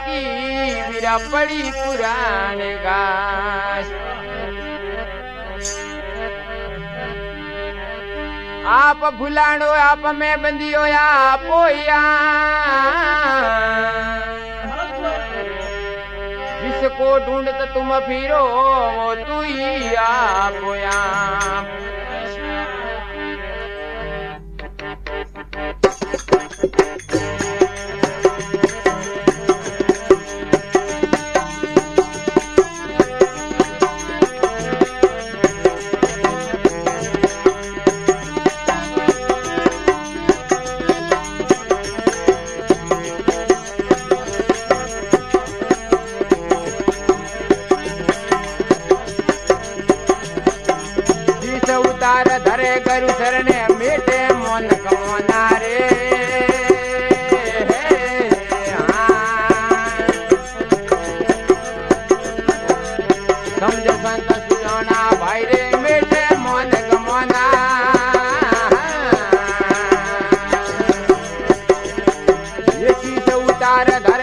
की पड़ी पुराने गाछ आप भुलाणो आप में बंदियो या पोया जिसको ढूंढत तुम फिरो वो तू ही आपोया उतार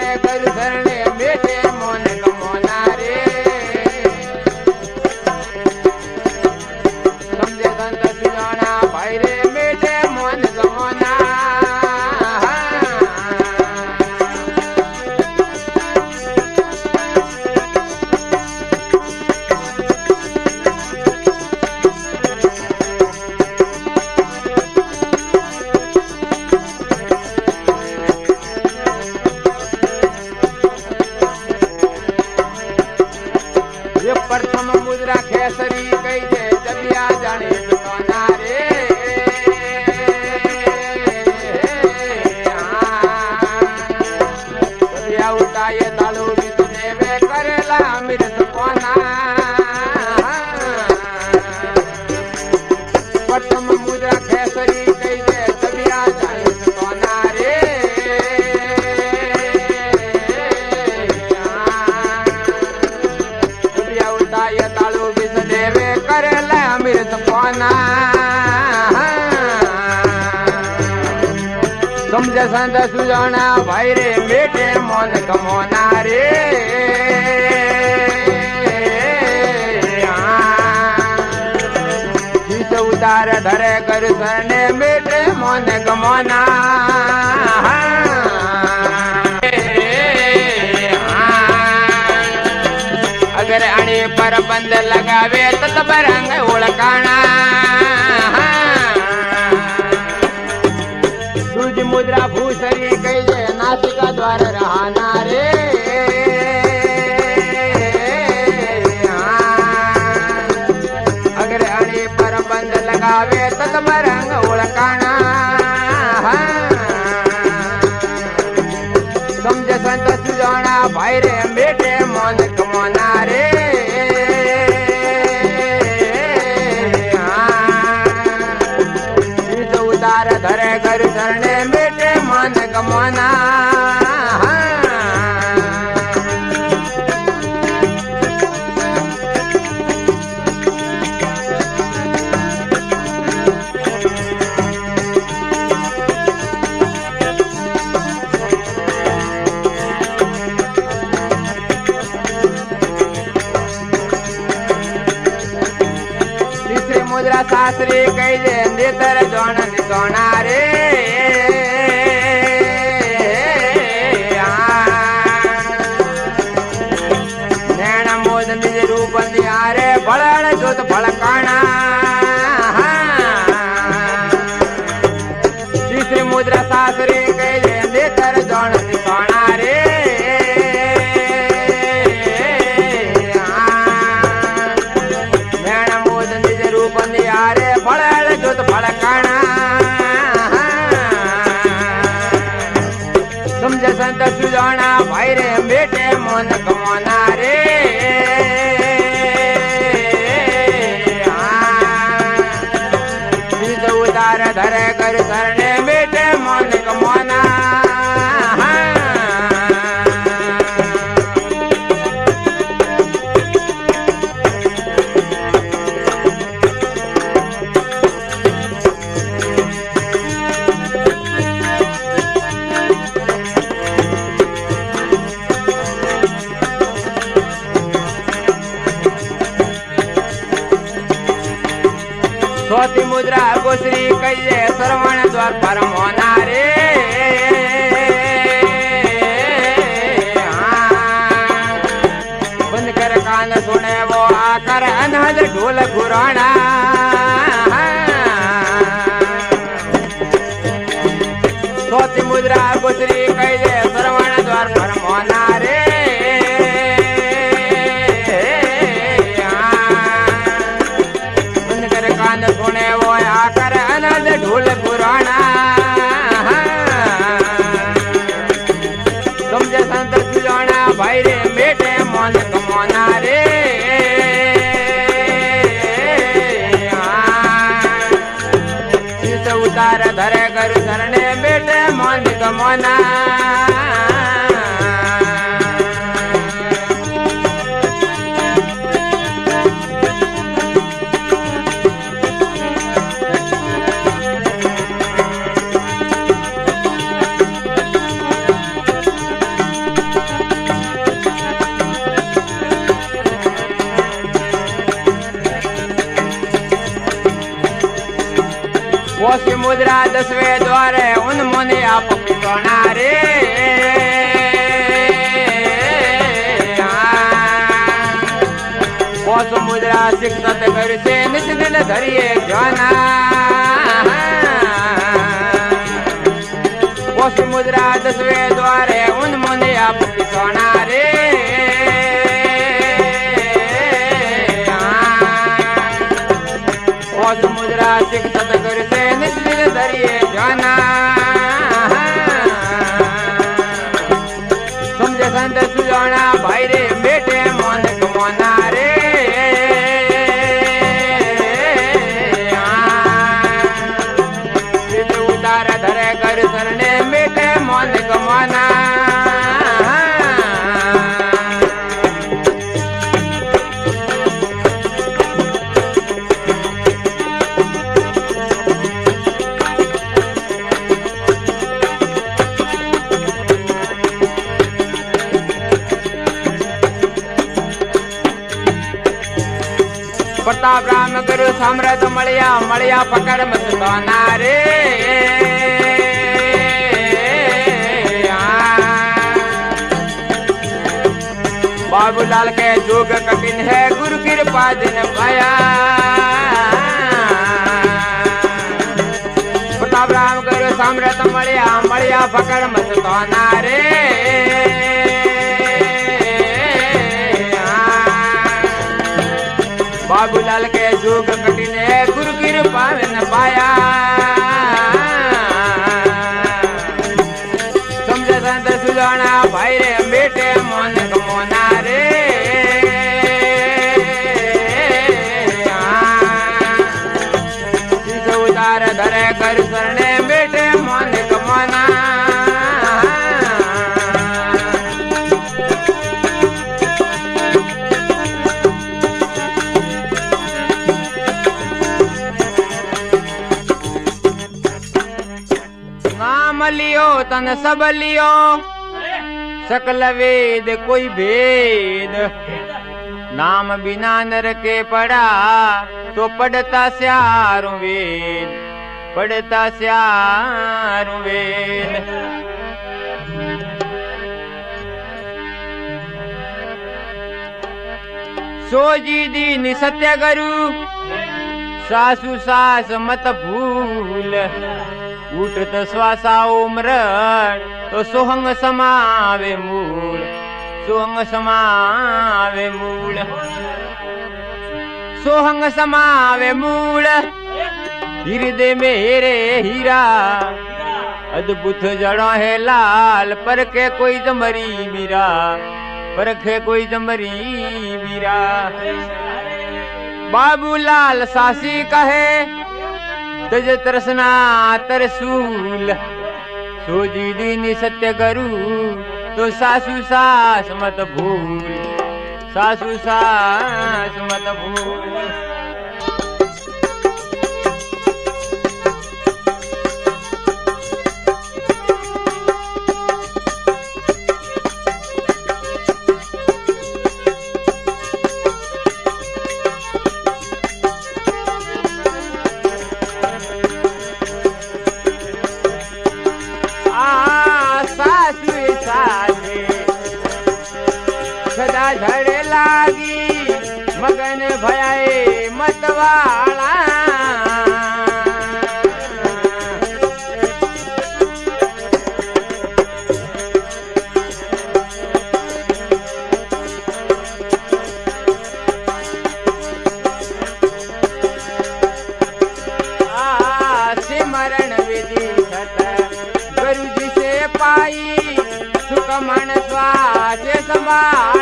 संत सुजाना भाई रे, बेटे मन कमोना रे। उतार धरे कर सने, बेटे मन कमोना। अगर अणि पर बंद लगावे तो तब रंग उड़काना। मुद्रा पार रहाना रे। हाँ। अगर अड़ी पर बंद लगावे तो तद मरंग उड़काना। समझे संत सुजाना भाई रे, बेटे मन कमाना रे। हाँ। धरे घर धरने, बेटे मन कमाना। तर जोणन जोणा रे। नैण मोदन जे रूप यारे भड़ण जोत भड़काना तीसरी मुद्रा सासरे के रे। नैण मोदन जे रूप यारे મુદ્રા ગુજરી કઈ મુદ્રા દસવે દ્વારે ઉન મોને આપ પિતોણા રે પોષ મુદ્રા શિક્ષત કરશે નિત દિન ધરીએ જના પોષ મુદ્રા દસવે દ્વારે ઉન प्रताप राम गुरु सम्रत मलिया मलिया पकड़ मत बना रे। बाबूलाल के जोग कपिन है, गुरु कृपा दिन भया। प्रताप राम गुरु सम्रत मलिया मलिया पकड़ मत बना रे। बाबूलाल के जोग कटिले गुरु कृपा पाया। नाम लियो तन सब लियो सकल वेद कोई भेद नाम बिना नर के पढ़ा तो पढ़ता स्यारु वेद पढ़ता स्यारु वेद सोजी दीन सत्य गुरु सासू सास मत भूल। उठत श्वासा उमरण तो सोहंग समावे मूल। सोहंग समावे मूल। सोहंग समावे मूल। हृदय में हीरा। अद्भुत जड़ो है लाल पर के कोई जमरी बीरा परखे कोई जमरी बीरा बाबूलाल सासी कहे, तुझ तरसना तरसूल। सोजी दीनी सत्य करू तो सासू सास मत भूल। सासू सास मत भूल। કમાણ સ્વાજ સંભાળ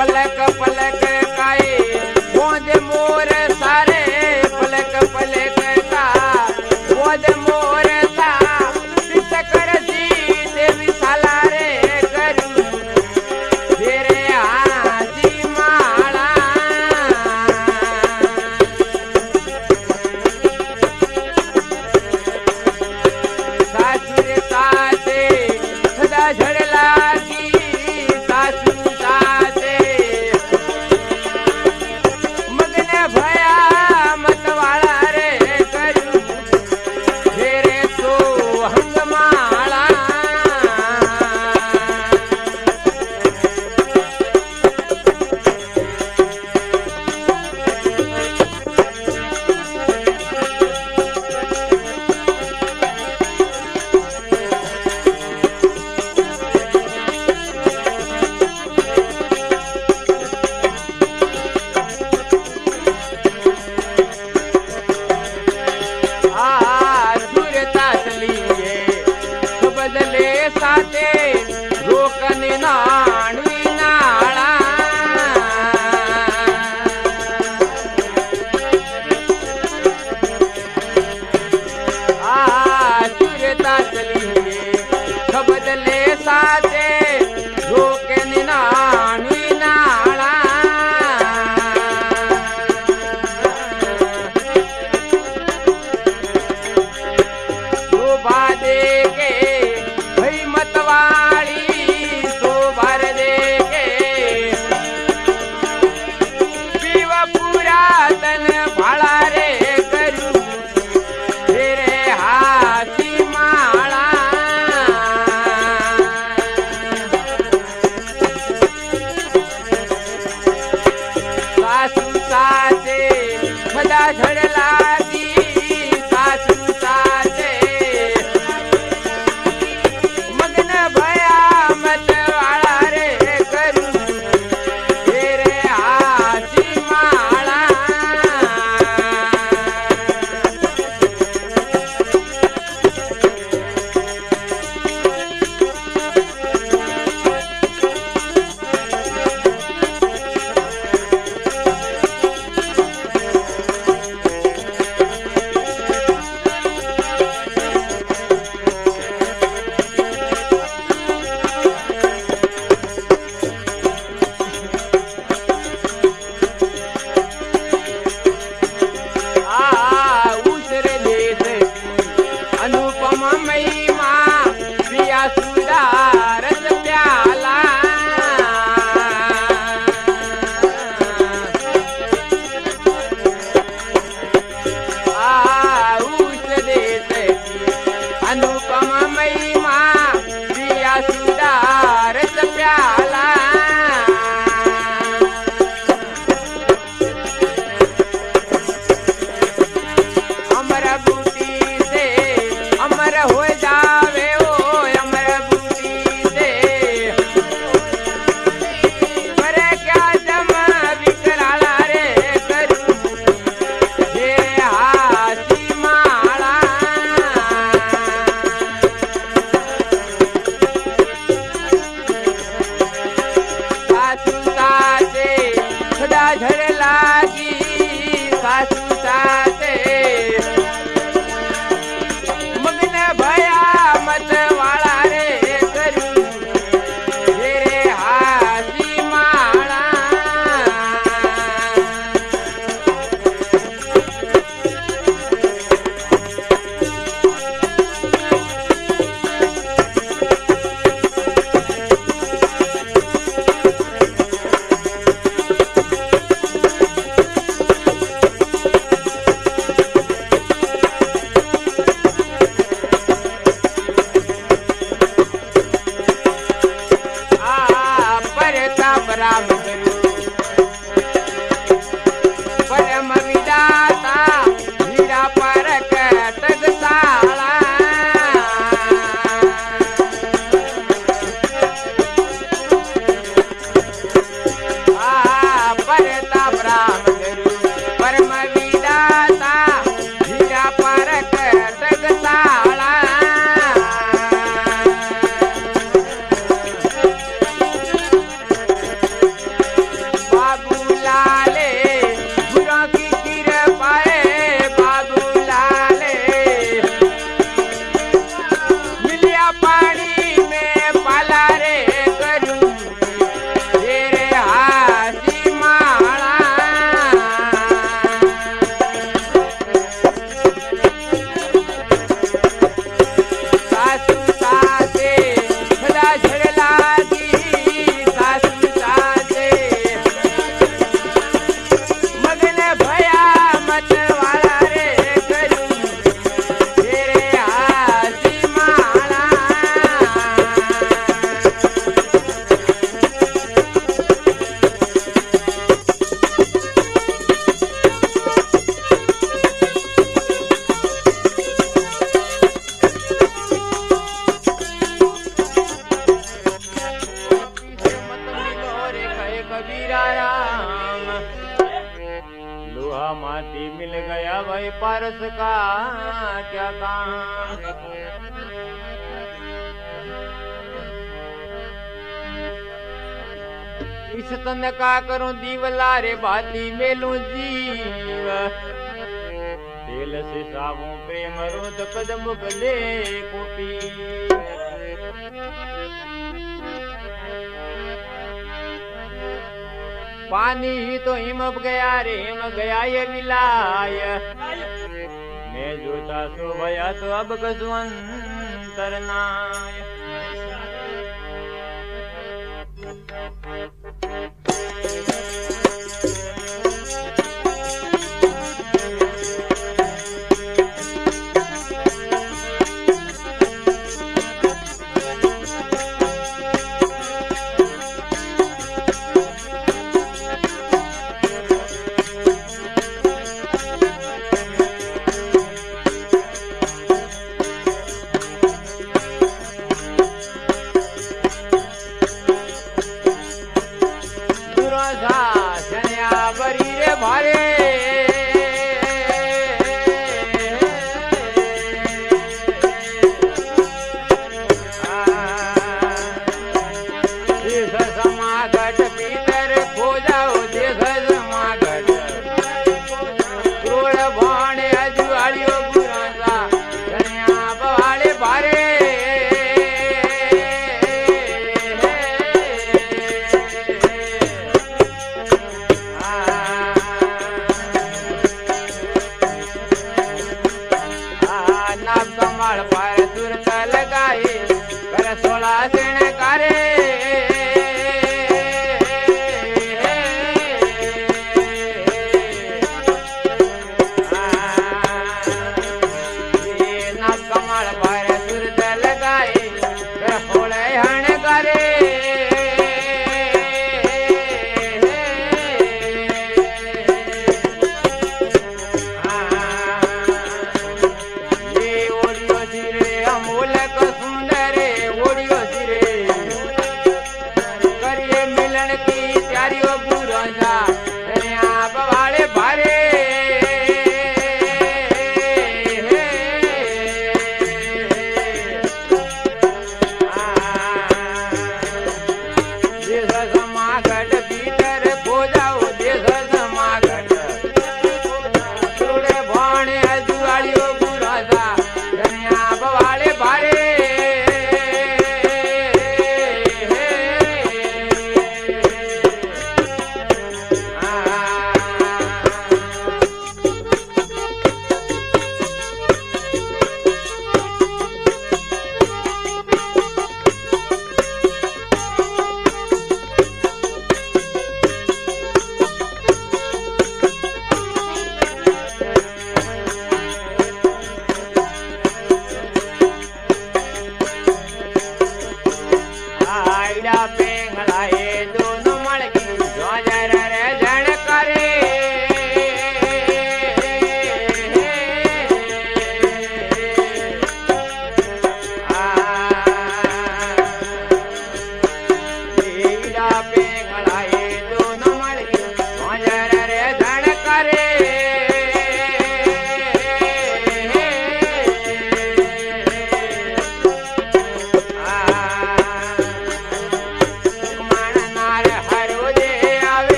पलक पलक अनुपमा मई का करूँ दीवला रे बाती मेलू जीव। तेल से साबू प्रेम रोत कदम गले कुपी पानी ही तो हिमप गया रे, हिम गया ये विलाय। मैं जोता सो भया तो अब कसवंतर नाय।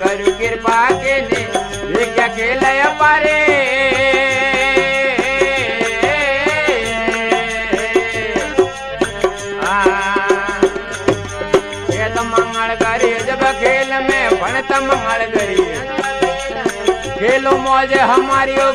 लक्ष्मण के घर कृपा के ने देखा खेल पारे तो मंगल करी जब खेल में भणत मंगल करी खेलो मौज हमारी ओ